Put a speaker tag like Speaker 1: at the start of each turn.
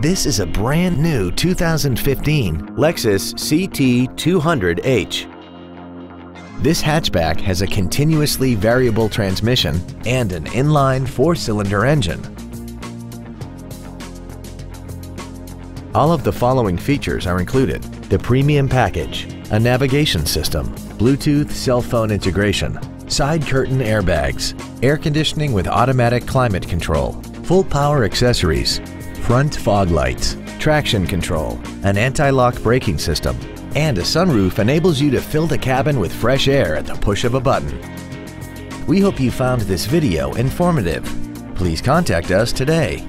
Speaker 1: This is a brand new 2015 Lexus CT200H. This hatchback has a continuously variable transmission and an inline four-cylinder engine. All of the following features are included. The premium package, a navigation system, Bluetooth cell phone integration, side curtain airbags, air conditioning with automatic climate control, full power accessories, front fog lights, traction control, an anti-lock braking system, and a sunroof enables you to fill the cabin with fresh air at the push of a button. We hope you found this video informative. Please contact us today.